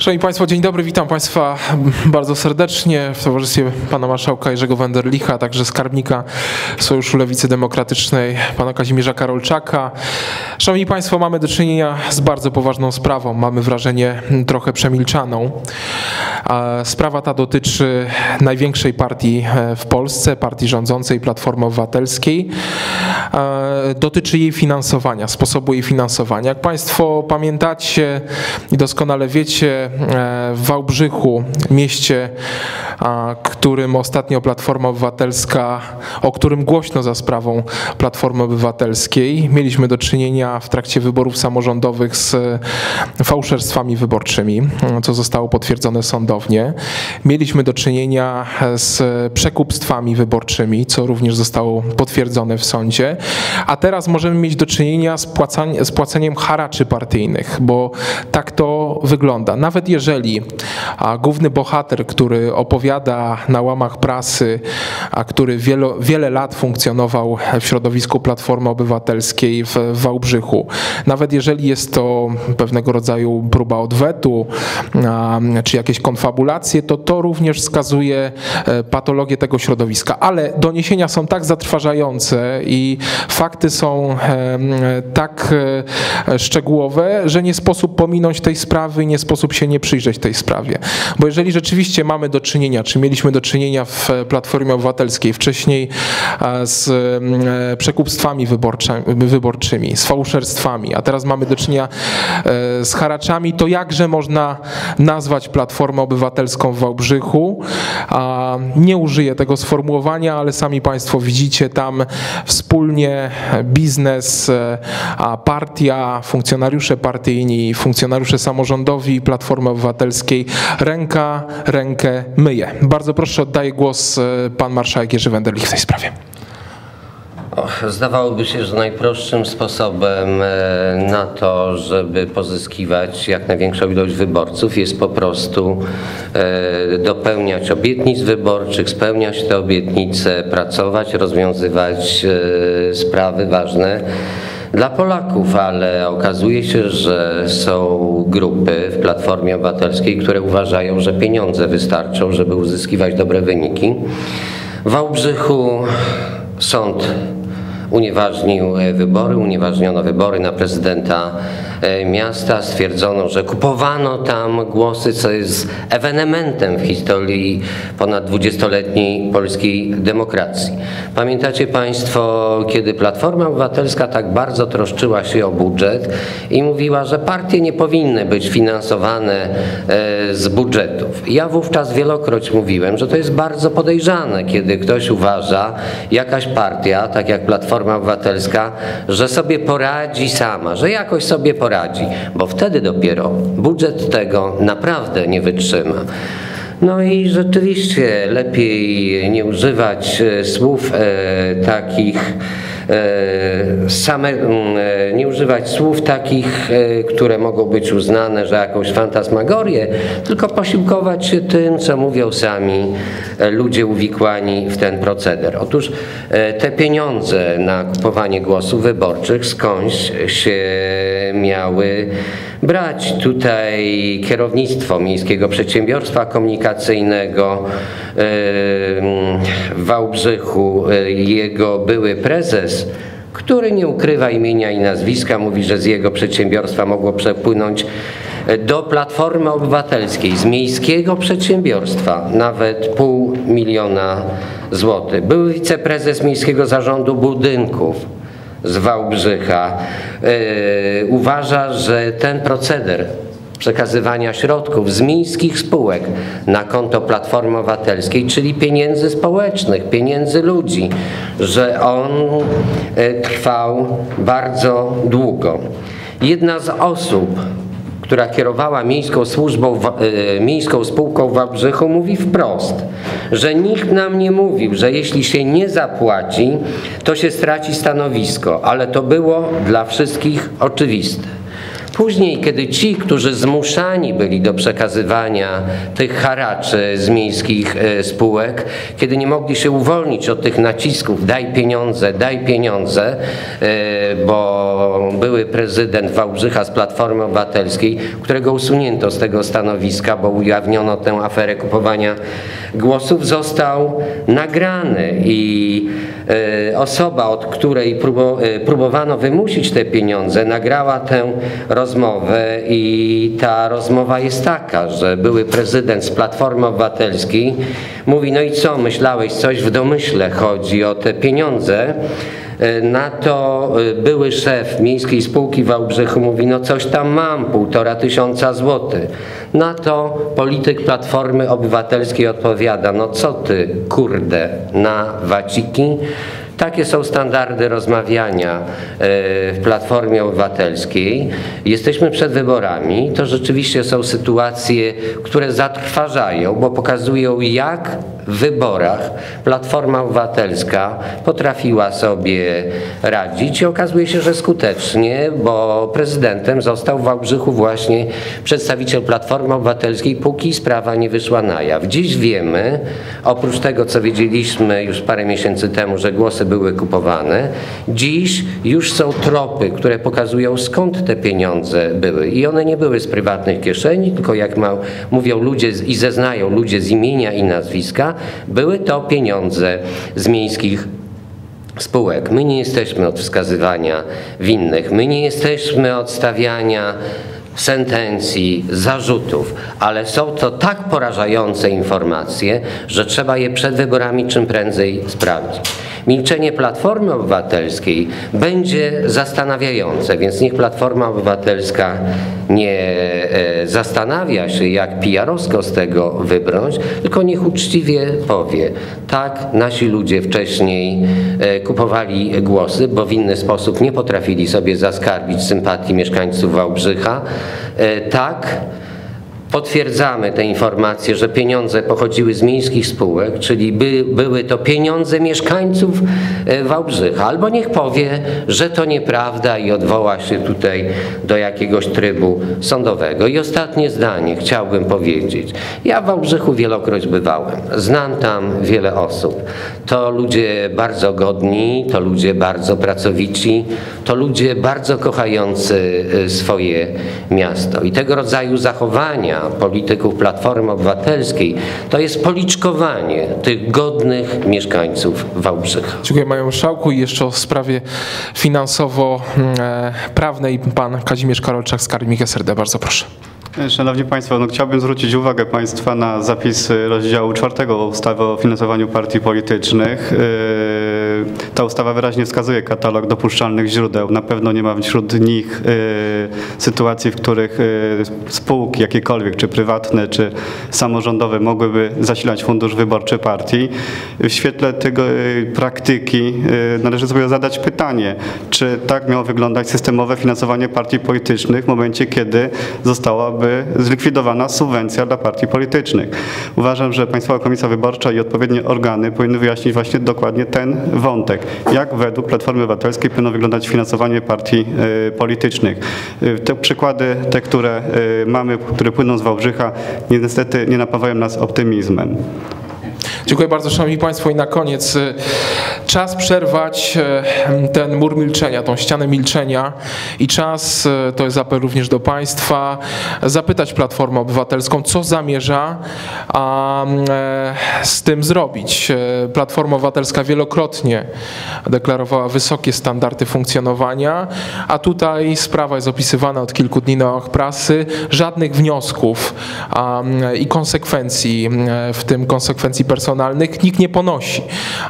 Szanowni Państwo, dzień dobry, witam Państwa bardzo serdecznie w towarzystwie Pana Marszałka Jerzego Wenderlicha, także skarbnika Sojuszu Lewicy Demokratycznej, Pana Kazimierza Karolczaka. Szanowni Państwo, mamy do czynienia z bardzo poważną sprawą, mamy wrażenie trochę przemilczaną. Sprawa ta dotyczy największej partii e, w Polsce, partii rządzącej Platformy Obywatelskiej. Dotyczy jej finansowania, sposobu jej finansowania. Jak Państwo pamiętacie i doskonale wiecie, w Wałbrzychu, mieście, którym ostatnio Platforma Obywatelska, o którym głośno za sprawą Platformy Obywatelskiej, mieliśmy do czynienia w trakcie wyborów samorządowych z fałszerstwami wyborczymi, co zostało potwierdzone sądownie. Mieliśmy do czynienia z przekupstwami wyborczymi, co również zostało potwierdzone w sądzie, a teraz możemy mieć do czynienia z płaceniem haraczy partyjnych, bo tak to wygląda. Nawet nawet jeżeli główny bohater, który opowiada na łamach prasy, a który wielo, wiele lat funkcjonował w środowisku Platformy Obywatelskiej w Wałbrzychu, nawet jeżeli jest to pewnego rodzaju próba odwetu, czy jakieś konfabulacje, to to również wskazuje e, patologię tego środowiska. Ale doniesienia są tak zatrważające i fakty są tak e, szczegółowe, że nie sposób pominąć tej sprawy nie sposób się nie przyjrzeć tej sprawie. Bo jeżeli rzeczywiście mamy do czynienia, czy mieliśmy do czynienia w Platformie Obywatelskiej wcześniej e, z e, przekupstwami wyborczymi, z fałszerstwami, a teraz mamy do czynienia e, z haraczami, to jakże można nazwać Platformę Obywatelską w Wałbrzychu? Nie użyję tego sformułowania, ale sami Państwo widzicie tam wspólnie biznes, partia, funkcjonariusze partyjni, funkcjonariusze samorządowi Platformy Platformy Obywatelskiej ręka rękę myje. Bardzo proszę, oddaję głos e, pan marszałek Jerzy Wenderlich w tej sprawie. Zdawałoby się, że najprostszym sposobem e, na to, żeby pozyskiwać jak największą ilość wyborców jest po prostu e, dopełniać obietnic wyborczych, spełniać te obietnice, pracować, rozwiązywać sprawy ważne dla Polaków, ale okazuje się, że są grupy w Platformie Obywatelskiej, które uważają, że pieniądze wystarczą, żeby uzyskiwać dobre wyniki. W Wałbrzychu sąd unieważnił wybory, unieważniono wybory na prezydenta miasta. Stwierdzono, że kupowano tam głosy, co jest ewenementem w historii ponad 20-letniej polskiej demokracji. Pamiętacie Państwo, kiedy Platforma Obywatelska tak bardzo troszczyła się o budżet i mówiła, że partie nie powinny być finansowane e, z budżetów. Ja wówczas wielokroć mówiłem, że to jest bardzo podejrzane, kiedy ktoś uważa, jakaś partia, tak jak Platforma Obywatelska, że sobie poradzi sama, że jakoś sobie poradzi, bo wtedy dopiero budżet tego naprawdę nie wytrzyma. No i rzeczywiście lepiej nie używać e, słów e, takich, E, same, e, nie używać słów takich, e, które mogą być uznane, że jakąś fantasmagorię, tylko posiłkować się tym, co mówią sami ludzie uwikłani w ten proceder. Otóż te pieniądze na kupowanie głosów wyborczych skądś się miały brać. Tutaj kierownictwo Miejskiego Przedsiębiorstwa Komunikacyjnego w Wałbrzychu, jego były prezes który nie ukrywa imienia i nazwiska, mówi, że z jego przedsiębiorstwa mogło przepłynąć do Platformy Obywatelskiej, z miejskiego przedsiębiorstwa nawet pół miliona złotych. Był wiceprezes Miejskiego Zarządu Budynków z Wałbrzycha. Yy, uważa, że ten proceder przekazywania środków z miejskich spółek na konto Platformy Obywatelskiej, czyli pieniędzy społecznych, pieniędzy ludzi, że on e, trwał bardzo długo. Jedna z osób, która kierowała miejską służbą, e, miejską spółką w Wałbrzychu mówi wprost, że nikt nam nie mówił, że jeśli się nie zapłaci, to się straci stanowisko, ale to było dla wszystkich oczywiste. Później, kiedy ci, którzy zmuszani byli do przekazywania tych haraczy z miejskich e, spółek, kiedy nie mogli się uwolnić od tych nacisków, daj pieniądze, daj pieniądze, e, bo były prezydent Wałbrzycha z Platformy Obywatelskiej, którego usunięto z tego stanowiska, bo ujawniono tę aferę kupowania głosów, został nagrany i osoba, od której próbowano wymusić te pieniądze, nagrała tę rozmowę i ta rozmowa jest taka, że były prezydent z Platformy Obywatelskiej mówi, no i co, myślałeś coś w domyśle, chodzi o te pieniądze. E, na to e, były szef Miejskiej Spółki Wałbrzychu mówi, no coś tam mam, półtora tysiąca złotych. Na to polityk Platformy Obywatelskiej odpowiada, no co ty, kurde, na waciki? Takie są standardy rozmawiania e, w Platformie Obywatelskiej. Jesteśmy przed wyborami. To rzeczywiście są sytuacje, które zatrważają, bo pokazują, jak w wyborach Platforma Obywatelska potrafiła sobie radzić i okazuje się, że skutecznie, bo prezydentem został w Wałbrzychu właśnie przedstawiciel Platformy Obywatelskiej, póki sprawa nie wyszła na jaw. Dziś wiemy, oprócz tego, co wiedzieliśmy już parę miesięcy temu, że głosy były kupowane, dziś już są tropy, które pokazują skąd te pieniądze były i one nie były z prywatnych kieszeni, tylko jak ma, mówią ludzie i zeznają ludzie z imienia i nazwiska, były to pieniądze z miejskich spółek. My nie jesteśmy od wskazywania winnych, my nie jesteśmy od stawiania sentencji, zarzutów, ale są to tak porażające informacje, że trzeba je przed wyborami czym prędzej sprawdzić. Milczenie Platformy Obywatelskiej będzie zastanawiające, więc niech Platforma Obywatelska nie e, zastanawia się, jak pijarowsko z tego wybrnąć, tylko niech uczciwie powie, tak, nasi ludzie wcześniej e, kupowali głosy, bo w inny sposób nie potrafili sobie zaskarbić sympatii mieszkańców Wałbrzycha, e, tak, Potwierdzamy te informacje, że pieniądze pochodziły z miejskich spółek, czyli by, były to pieniądze mieszkańców e, Wałbrzycha. Albo niech powie, że to nieprawda i odwoła się tutaj do jakiegoś trybu sądowego. I ostatnie zdanie chciałbym powiedzieć. Ja w Wałbrzychu wielokroć bywałem. Znam tam wiele osób. To ludzie bardzo godni, to ludzie bardzo pracowici, to ludzie bardzo kochający e, swoje miasto. I tego rodzaju zachowania polityków Platformy Obywatelskiej, to jest policzkowanie tych godnych mieszkańców Wałbrzycha. Dziękuję Panie Marszałku i jeszcze o sprawie finansowo-prawnej pan Kazimierz Karolczak z Karmik SRD. Bardzo proszę. Szanowni Państwo, no chciałbym zwrócić uwagę Państwa na zapisy rozdziału czwartego ustawy o finansowaniu partii politycznych. Ta ustawa wyraźnie wskazuje katalog dopuszczalnych źródeł. Na pewno nie ma wśród nich yy, sytuacji, w których yy, spółki jakiekolwiek, czy prywatne, czy samorządowe mogłyby zasilać fundusz wyborczy partii. W świetle tego praktyki należy sobie zadać pytanie, czy tak miało wyglądać systemowe finansowanie partii politycznych w momencie, kiedy została byłaby zlikwidowana subwencja dla partii politycznych. Uważam, że Państwowa Komisja Wyborcza i odpowiednie organy powinny wyjaśnić właśnie dokładnie ten wątek. Jak według Platformy Obywatelskiej powinno wyglądać finansowanie partii y, politycznych. Y, te przykłady, te, które y, mamy, które płyną z Wałbrzycha, niestety nie napawają nas optymizmem. Dziękuję bardzo Szanowni Państwo. I na koniec y, czas przerwać y, ten mur milczenia, tą ścianę milczenia. I czas, y, to jest apel również do Państwa, zapytać Platformę Obywatelską, co zamierza z tym zrobić. Platforma Obywatelska wielokrotnie deklarowała wysokie standardy funkcjonowania, a tutaj sprawa jest opisywana od kilku dni na prasy, żadnych wniosków i konsekwencji, w tym konsekwencji personalnych personalnych nikt nie ponosi.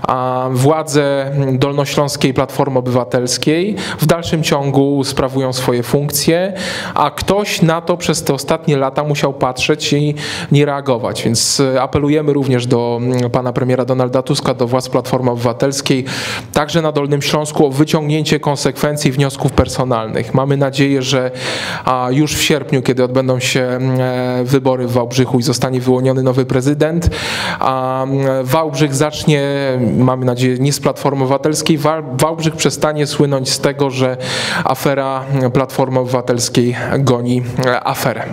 A władze Dolnośląskiej Platformy Obywatelskiej w dalszym ciągu sprawują swoje funkcje, a ktoś na to przez te ostatnie lata musiał patrzeć i nie reagować. Więc apelujemy również do pana premiera Donalda Tuska, do władz Platformy Obywatelskiej, także na Dolnym Śląsku o wyciągnięcie konsekwencji wniosków personalnych. Mamy nadzieję, że już w sierpniu, kiedy odbędą się e, wybory w Wałbrzychu i zostanie wyłoniony nowy prezydent, Wałbrzych zacznie, mamy nadzieję, nie z Platformy Obywatelskiej, Wa- Wałbrzych przestanie słynąć z tego, że afera Platformy Obywatelskiej goni aferę.